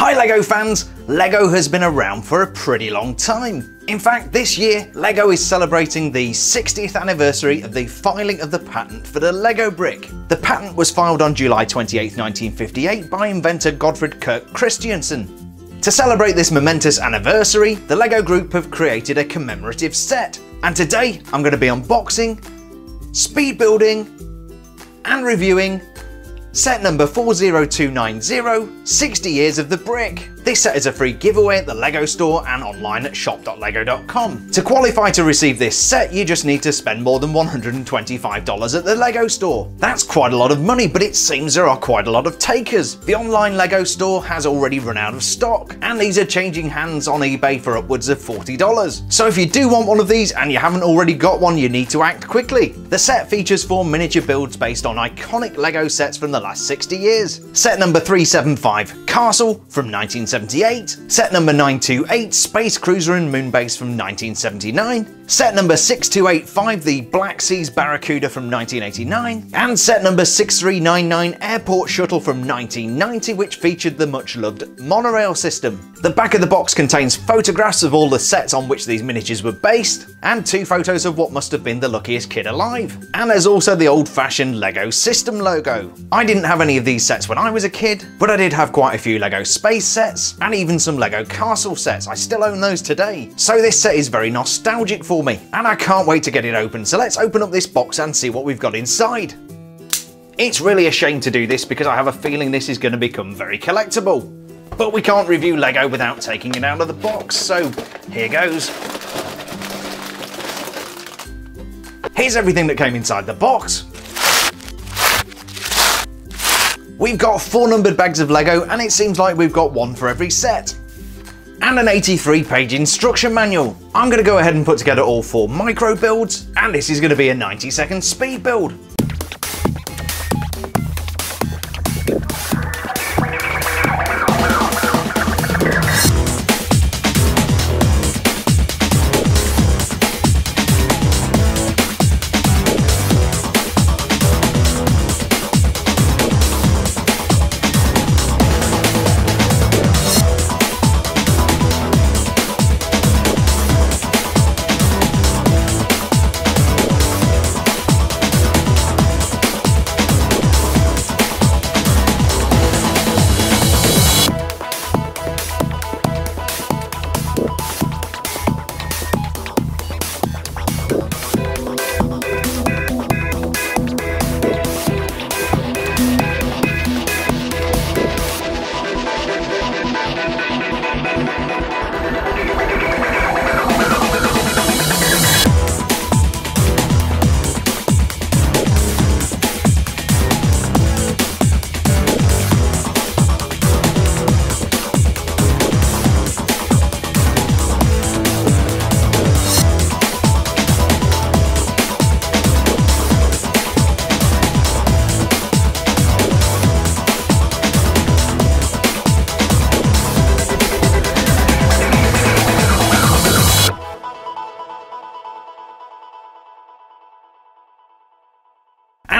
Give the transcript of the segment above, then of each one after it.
Hi LEGO fans! LEGO has been around for a pretty long time. In fact, this year, LEGO is celebrating the 60th anniversary of the filing of the patent for the LEGO brick. The patent was filed on July 28, 1958 by inventor Godtfred Kirk Christiansen. To celebrate this momentous anniversary, the LEGO Group have created a commemorative set. And today, I'm going to be unboxing, speed building, and reviewing set number 40290, 60 years of the brick. This set is a free giveaway at the LEGO store and online at shop.lego.com. To qualify to receive this set, you just need to spend more than $125 at the LEGO store. That's quite a lot of money, but it seems there are quite a lot of takers. The online LEGO store has already run out of stock, and these are changing hands on eBay for upwards of $40. So if you do want one of these and you haven't already got one, you need to act quickly. The set features four miniature builds based on iconic LEGO sets from the last 60 years. Set number 375, Castle from 19 1978, set number 928 Space Cruiser and Moonbase from 1979, set number 6285 the Black Seas Barracuda from 1989, and set number 6399 Airport Shuttle from 1990 which featured the much loved monorail system. The back of the box contains photographs of all the sets on which these miniatures were based, and two photos of what must have been the luckiest kid alive. And there's also the old fashioned LEGO system logo. I didn't have any of these sets when I was a kid, but I did have quite a few LEGO space sets, and even some LEGO castle sets. I still own those today. So this set is very nostalgic for me, and I can't wait to get it open. So let's open up this box and see what we've got inside. It's really a shame to do this because I have a feeling this is going to become very collectible. But we can't review LEGO without taking it out of the box, so here goes. Here's everything that came inside the box. We've got four numbered bags of LEGO and it seems like we've got one for every set and an 83 page instruction manual. I'm going to go ahead and put together all four micro builds, and this is going to be a 90 second speed build.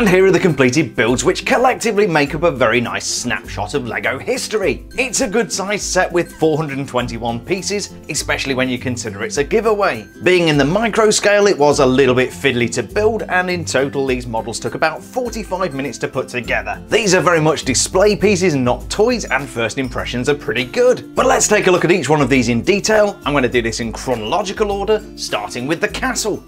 And here are the completed builds which collectively make up a very nice snapshot of LEGO history. It's a good sized set with 421 pieces, especially when you consider it's a giveaway. Being in the micro scale it was a little bit fiddly to build and in total these models took about 45 minutes to put together. These are very much display pieces not toys and first impressions are pretty good. But let's take a look at each one of these in detail. I'm going to do this in chronological order, starting with the castle.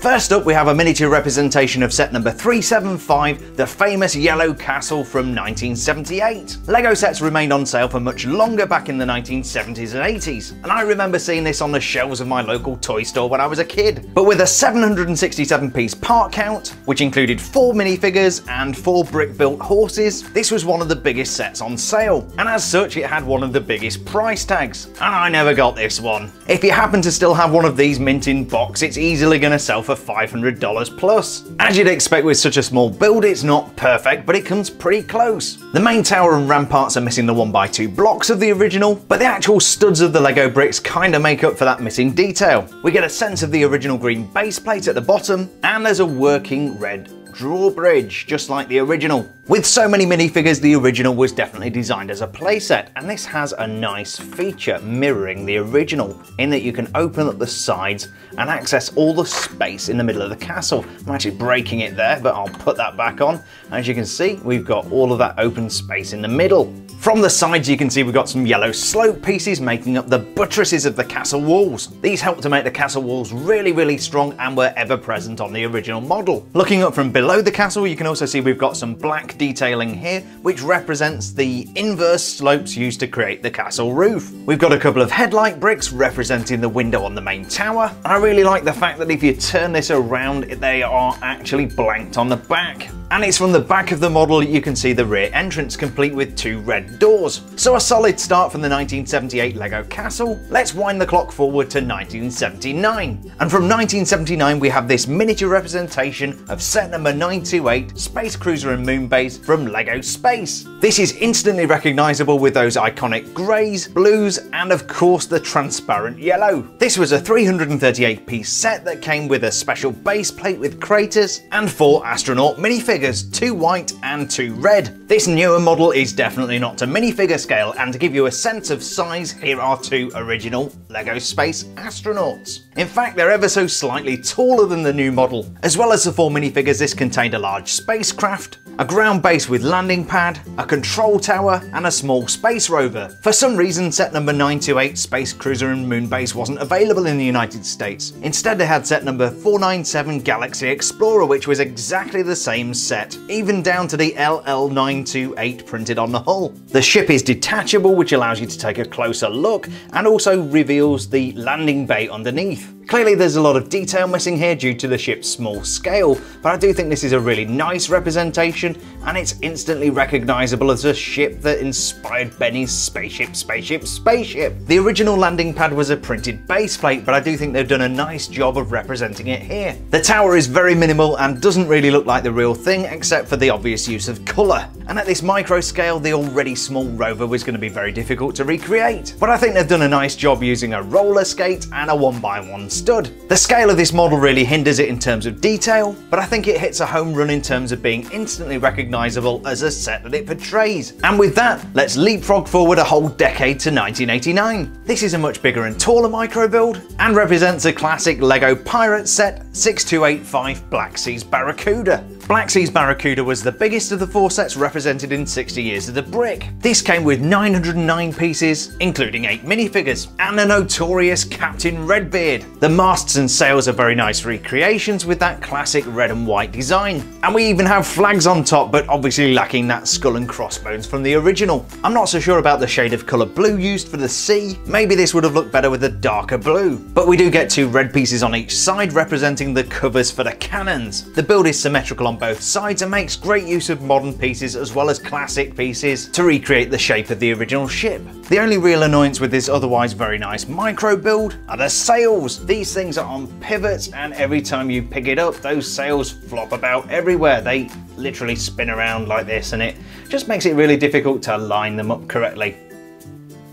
First up, we have a miniature representation of set number 375, the famous Yellow Castle from 1978. LEGO sets remained on sale for much longer back in the 1970s and 80s, and I remember seeing this on the shelves of my local toy store when I was a kid. But with a 767 piece part count, which included 4 minifigures and 4 brick-built horses, this was one of the biggest sets on sale, and as such it had one of the biggest price tags. And I never got this one. If you happen to still have one of these mint in box, it's easily going to sell for $500 plus. As you'd expect with such a small build, it's not perfect, but it comes pretty close. The main tower and ramparts are missing the 1x2 blocks of the original, but the actual studs of the Lego bricks kinda make up for that missing detail. We get a sense of the original green base plate at the bottom, and there's a working red drawbridge, just like the original. With so many minifigures, the original was definitely designed as a playset, and this has a nice feature mirroring the original, in that you can open up the sides and access all the space in the middle of the castle. I'm actually breaking it there, but I'll put that back on. As you can see, we've got all of that open space in the middle. From the sides you can see we've got some yellow slope pieces making up the buttresses of the castle walls. These help to make the castle walls really really strong and were ever present on the original model. Looking up from below the castle you can also see we've got some black detailing here which represents the inverse slopes used to create the castle roof. We've got a couple of headlight bricks representing the window on the main tower and I really like the fact that if you turn this around they are actually blanked on the back. And it's from the back of the model you can see the rear entrance complete with two red doors. So a solid start from the 1978 LEGO Castle. Let's wind the clock forward to 1979. And from 1979 we have this miniature representation of set number 928 Space Cruiser and Moon Base from LEGO Space. This is instantly recognisable with those iconic greys, blues and of course the transparent yellow. This was a 338 piece set that came with a special base plate with craters and four astronaut minifigs figures, two white and two red. This newer model is definitely not to minifigure scale, and to give you a sense of size, here are two original LEGO Space astronauts. In fact, they're ever so slightly taller than the new model. As well as the four minifigures, this contained a large spacecraft, a ground base with landing pad, a control tower, and a small space rover. For some reason, set number 928 Space Cruiser and Moon Base wasn't available in the United States. Instead, they had set number 497 Galaxy Explorer, which was exactly the same set, even down to the LL928 printed on the hull. The ship is detachable, which allows you to take a closer look, and also reveals the landing bay underneath. Clearly there's a lot of detail missing here due to the ship's small scale, but I do think this is a really nice representation and it's instantly recognisable as a ship that inspired Benny's Spaceship, Spaceship, Spaceship. The original landing pad was a printed base plate, but I do think they've done a nice job of representing it here. The tower is very minimal and doesn't really look like the real thing except for the obvious use of colour. And at this micro scale, the already small rover was going to be very difficult to recreate. But I think they've done a nice job using a roller skate and a one by one stud. The scale of this model really hinders it in terms of detail, but I think it hits a home run in terms of being instantly recognisable as a set that it portrays. And with that, let's leapfrog forward a whole decade to 1989. This is a much bigger and taller micro build, and represents a classic LEGO Pirate set 6285 Black Seas Barracuda. Black Seas Barracuda was the biggest of the four sets represented in 60 Years of the Brick. This came with 909 pieces, including 8 minifigures, and a notorious Captain Redbeard. The masts and sails are very nice recreations with that classic red and white design. And we even have flags on top, but obviously lacking that skull and crossbones from the original. I'm not so sure about the shade of colour blue used for the sea, maybe this would have looked better with a darker blue. But we do get two red pieces on each side representing the covers for the cannons. The build is symmetrical on both sides and makes great use of modern pieces as well as classic pieces to recreate the shape of the original ship. The only real annoyance with this otherwise very nice micro build are the sails. These things are on pivots and every time you pick it up those sails flop about everywhere. They literally spin around like this and it just makes it really difficult to line them up correctly.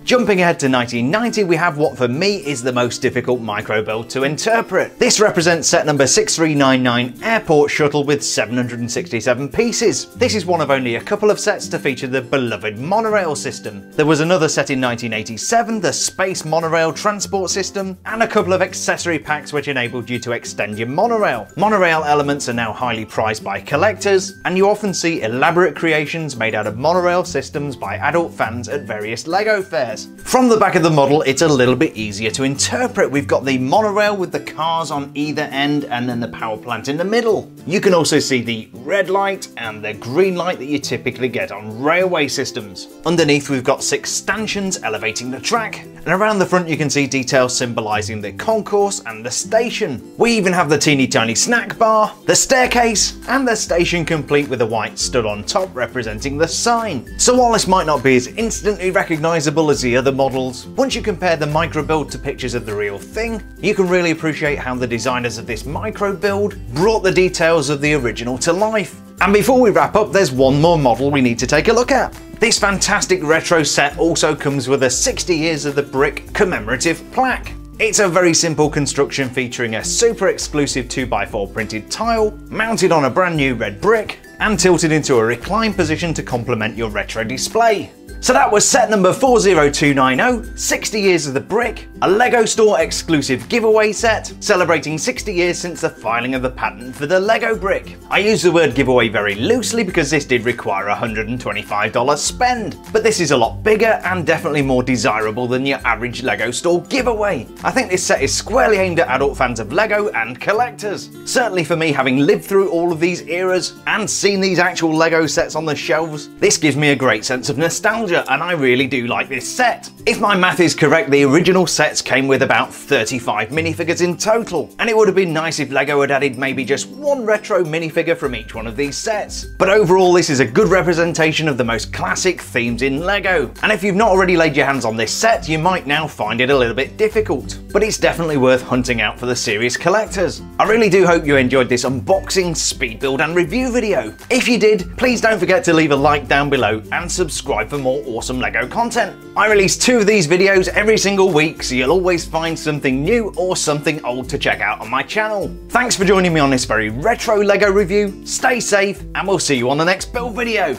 Jumping ahead to 1990, we have what for me is the most difficult micro build to interpret. This represents set number 6399 Airport Shuttle with 767 pieces. This is one of only a couple of sets to feature the beloved monorail system. There was another set in 1987, the Space Monorail Transport System, and a couple of accessory packs which enabled you to extend your monorail. Monorail elements are now highly prized by collectors, and you often see elaborate creations made out of monorail systems by adult fans at various LEGO fairs. From the back of the model, it's a little bit easier to interpret. We've got the monorail with the cars on either end and then the power plant in the middle. You can also see the red light and the green light that you typically get on railway systems. Underneath we've got six stanchions elevating the track, and around the front you can see details symbolising the concourse and the station. We even have the teeny tiny snack bar, the staircase, and the station complete with a white stud on top representing the sign. So while this might not be as instantly recognisable as the other models, once you compare the micro build to pictures of the real thing, you can really appreciate how the designers of this micro build brought the details of the original to life. And before we wrap up, there's one more model we need to take a look at. This fantastic retro set also comes with a 60 years of the brick commemorative plaque. It's a very simple construction featuring a super exclusive 2x4 printed tile, mounted on a brand new red brick, and tilted into a reclined position to complement your retro display. So that was set number 40290, 60 years of the brick, a LEGO store exclusive giveaway set, celebrating 60 years since the filing of the patent for the LEGO brick. I use the word giveaway very loosely because this did require a $125 spend, but this is a lot bigger and definitely more desirable than your average LEGO store giveaway. I think this set is squarely aimed at adult fans of LEGO and collectors. Certainly for me, having lived through all of these eras and seen these actual LEGO sets on the shelves, this gives me a great sense of nostalgia and I really do like this set. If my math is correct, the original sets came with about 35 minifigures in total, and it would have been nice if LEGO had added maybe just one retro minifigure from each one of these sets. But overall, this is a good representation of the most classic themes in LEGO, and if you've not already laid your hands on this set, you might now find it a little bit difficult. But it's definitely worth hunting out for the serious collectors. I really do hope you enjoyed this unboxing, speed build and review video. If you did, please don't forget to leave a like down below and subscribe for more awesome LEGO content. I release two of these videos every single week, so you'll always find something new or something old to check out on my channel. Thanks for joining me on this very retro LEGO review, stay safe, and we'll see you on the next build video.